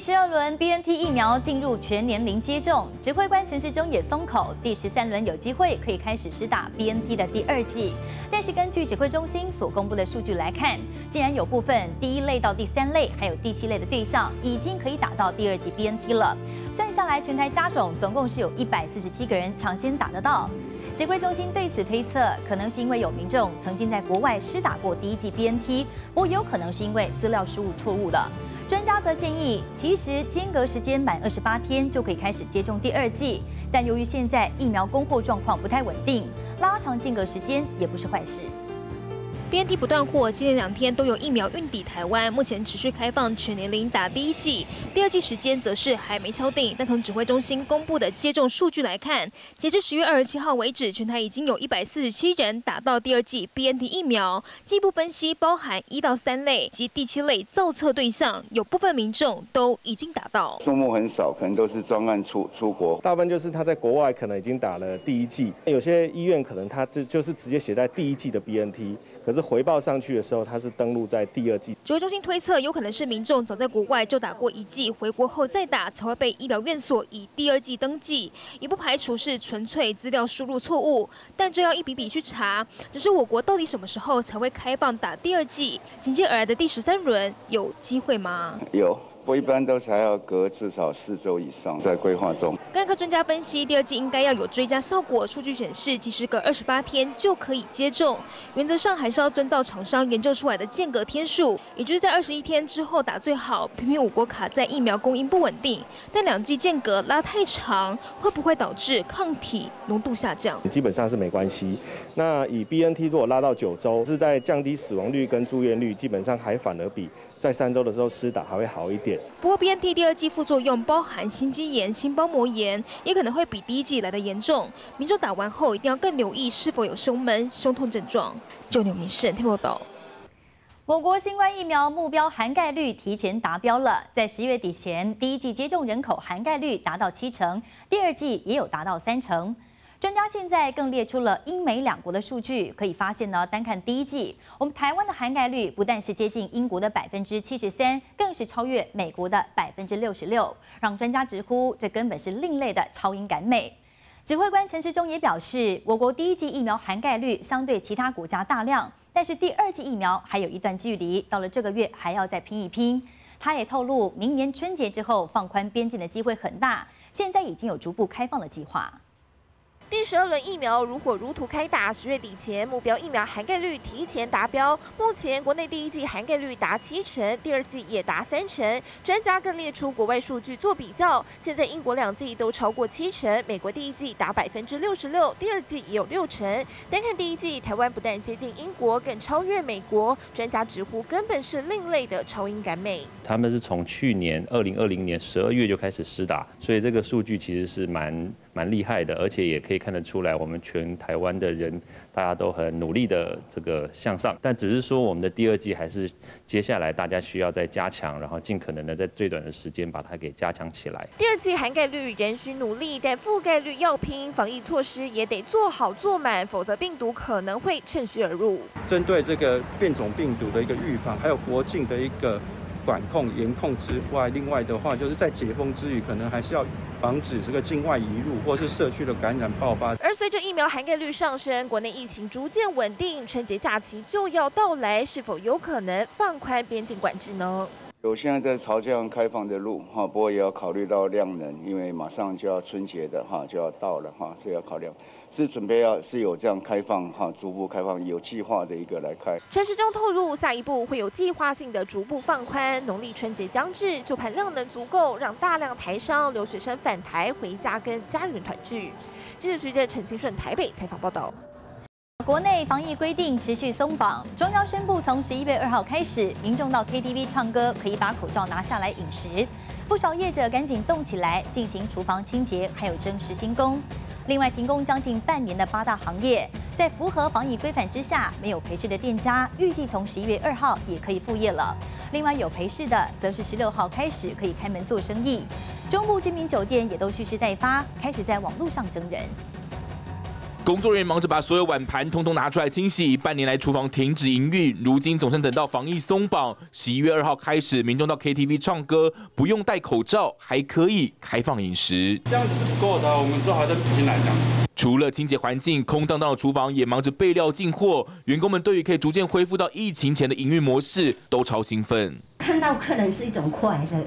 十二轮 BNT 疫苗进入全年龄接种，指挥官陈时中也松口，第十三轮有机会可以开始施打 BNT 的第二剂。但是根据指挥中心所公布的数据来看，竟然有部分第一类到第三类，还有第七类的对象已经可以打到第二剂 BNT 了。算下来，全台加种总共是有一百四十七个人抢先打得到。指挥中心对此推测，可能是因为有民众曾经在国外施打过第一剂 BNT，不过有可能是因为资料失误错误了。专家则建议，其实间隔时间满二十八天就可以开始接种第二剂，但由于现在疫苗供货状况不太稳定，拉长间隔时间也不是坏事。BNT 不断货，今年两天都有疫苗运抵台湾，目前持续开放全年龄打第一剂，第二剂时间则是还没敲定。但从指挥中心公布的接种数据来看，截至十月二十七号为止，全台已经有一百四十七人打到第二剂 BNT 疫苗。进一步分析，包含一到三类及第七类造册对象，有部分民众都已经打到。数目很少，可能都是专案出出国，大部分就是他在国外可能已经打了第一剂，有些医院可能他就就是直接写在第一剂的 BNT，可是。回报上去的时候，它是登录在第二季。指挥中心推测，有可能是民众早在国外就打过一剂，回国后再打，才会被医疗院所以第二季登记。也不排除是纯粹资料输入错误，但这要一笔笔去查。只是我国到底什么时候才会开放打第二季？紧接而来的第十三轮有机会吗？有。我一般都是还要隔至少四周以上在规划中。肝科专家分析，第二季应该要有追加效果。数据显示，其实隔二十八天就可以接种。原则上还是要遵照厂商研究出来的间隔天数，也就是在二十一天之后打最好。偏偏我国卡在疫苗供应不稳定，但两剂间隔拉太长，会不会导致抗体浓度下降？基本上是没关系。那以 BNT 如果拉到九周，是在降低死亡率跟住院率，基本上还反而比在三周的时候施打还会好一点。不过，BNT 第二剂副作用包含心肌炎、心包膜炎，也可能会比第一剂来的严重。民众打完后一定要更留意是否有胸闷、胸痛症状。就牛民生听不懂。我国新冠疫苗目标涵盖率提前达标了，在十月底前，第一季接种人口涵盖率达到七成，第二季也有达到三成。专家现在更列出了英美两国的数据，可以发现呢，单看第一季，我们台湾的涵盖率不但是接近英国的百分之七十三，更是超越美国的百分之六十六，让专家直呼这根本是另类的超英赶美。指挥官陈时中也表示，我国第一季疫苗涵盖率相对其他国家大量，但是第二季疫苗还有一段距离，到了这个月还要再拼一拼。他也透露，明年春节之后放宽边境的机会很大，现在已经有逐步开放的计划。第十二轮疫苗如火如荼开打，十月底前目标疫苗涵盖率提前达标。目前国内第一剂涵盖率达七成，第二剂也达三成。专家更列出国外数据做比较，现在英国两剂都超过七成，美国第一剂达百分之六十六，第二剂也有六成。单看第一季，台湾不但接近英国，更超越美国。专家直呼根本是另类的超英赶美。他们是从去年二零二零年十二月就开始施打，所以这个数据其实是蛮蛮厉害的，而且也可以。看得出来，我们全台湾的人，大家都很努力的这个向上，但只是说我们的第二季还是接下来大家需要再加强，然后尽可能的在最短的时间把它给加强起来。第二季涵盖率仍需努力，但覆盖率要拼，防疫措施也得做好做满，否则病毒可能会趁虚而入。针对这个变种病毒的一个预防，还有国境的一个。管控严控之外，另外的话就是在解封之余，可能还是要防止这个境外移入或是社区的感染爆发。而随着疫苗涵盖率上升，国内疫情逐渐稳定，春节假期就要到来，是否有可能放宽边境管制呢？有现在在朝向开放的路哈，不过也要考虑到量能，因为马上就要春节的哈就要到了哈，所以要考量是准备要是有这样开放哈，逐步开放有计划的一个来开。陈时中透露，下一步会有计划性的逐步放宽，农历春节将至，就盼量能足够，让大量台商留学生返台回家跟家人团聚。记者徐杰、陈清顺台北采访报道。国内防疫规定持续松绑，中央宣布从十一月二号开始，民众到 KTV 唱歌可以把口罩拿下来饮食。不少业者赶紧动起来，进行厨房清洁，还有征实薪工。另外，停工将近半年的八大行业，在符合防疫规范之下，没有陪侍的店家预计从十一月二号也可以复业了。另外有陪侍的，则是十六号开始可以开门做生意。中部知名酒店也都蓄势待发，开始在网络上征人。工作人员忙着把所有碗盘通通拿出来清洗。半年来厨房停止营运，如今总算等到防疫松绑，十一月二号开始，民众到 KTV 唱歌不用戴口罩，还可以开放饮食。这样子是不够的，我们之后还在进来这样子。除了清洁环境，空荡荡的厨房也忙着备料进货。员工们对于可以逐渐恢复到疫情前的营运模式，都超兴奋。看到客人是一种快乐，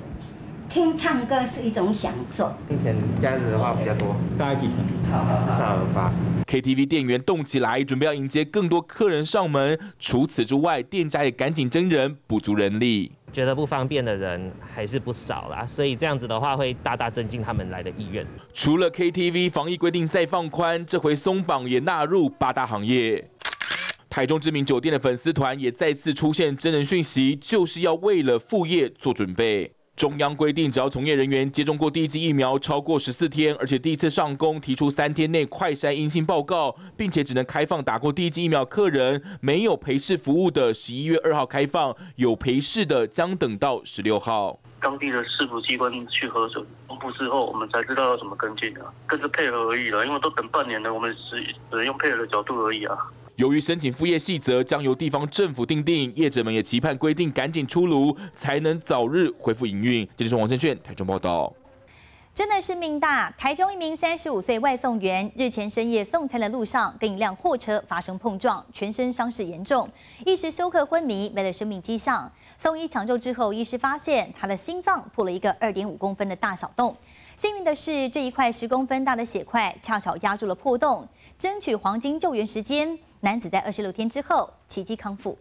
听唱歌是一种享受。目前假日的话比较多，大概几成？至少有八 KTV 店员动起来，准备要迎接更多客人上门。除此之外，店家也赶紧增人，补足人力。觉得不方便的人还是不少啦，所以这样子的话会大大增进他们来的意愿。除了 KTV 防疫规定再放宽，这回松绑也纳入八大行业。台中知名酒店的粉丝团也再次出现真人讯息，就是要为了副业做准备。中央规定，只要从业人员接种过第一剂疫苗超过十四天，而且第一次上工提出三天内快筛阴性报告，并且只能开放打过第一剂疫苗客人，没有陪侍服务的，十一月二号开放；有陪侍的将等到十六号。当地的市府机关去核准公布之后，我们才知道要怎么跟进啊，更是配合而已了，因为都等半年了，我们只只能用配合的角度而已啊。由于申请副业细则将由地方政府定定，业者们也期盼规定赶紧出炉，才能早日恢复营运。这里是王胜炫台中报道。真的是命大！台中一名三十五岁外送员日前深夜送餐的路上，跟一辆货车发生碰撞，全身伤势严重，一时休克昏迷，没了生命迹象。送医抢救之后，医师发现他的心脏破了一个二点五公分的大小洞。幸运的是，这一块十公分大的血块恰巧压住了破洞，争取黄金救援时间。男子在二十六天之后奇迹康复。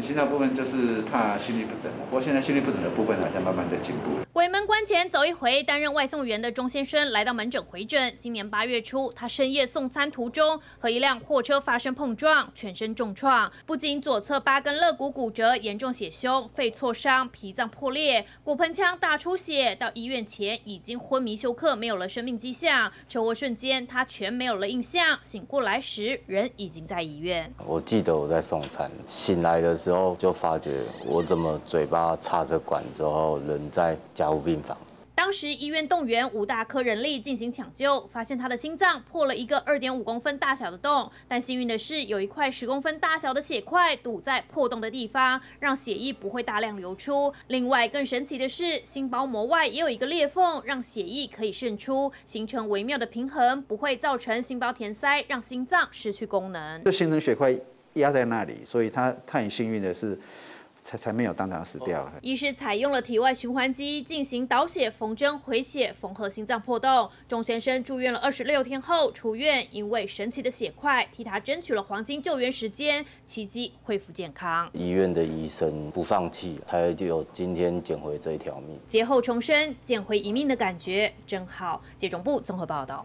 心脏部分就是怕心律不整，不过现在心律不整的部分还在慢慢的进步。鬼门关前走一回，担任外送员的钟先生来到门诊回诊。今年八月初，他深夜送餐途中和一辆货车发生碰撞，全身重创，不仅左侧八根肋骨骨折，严重血胸、肺挫伤、脾脏破裂、骨盆腔大出血，到医院前已经昏迷休克，没有了生命迹象。车祸瞬间，他全没有了印象，醒过来时人已经在医院。我记得我在送餐，醒来的时候就发觉我怎么嘴巴插着管，之后人在加护病房。当时医院动员五大科人力进行抢救，发现他的心脏破了一个二点五公分大小的洞，但幸运的是有一块十公分大小的血块堵在破洞的地方，让血液不会大量流出。另外更神奇的是，心包膜外也有一个裂缝，让血液可以渗出，形成微妙的平衡，不会造成心包填塞，让心脏失去功能。就形成血块压在那里，所以他他很幸运的是。才才没有当场死掉。医师采用了体外循环机进行导血、缝针、回血，缝合心脏破洞。钟先生住院了二十六天后出院，因为神奇的血块替他争取了黄金救援时间，奇迹恢复健康。医院的医生不放弃，他就有今天捡回这一条命。劫后重生，捡回一命的感觉真好。接种部综合报道。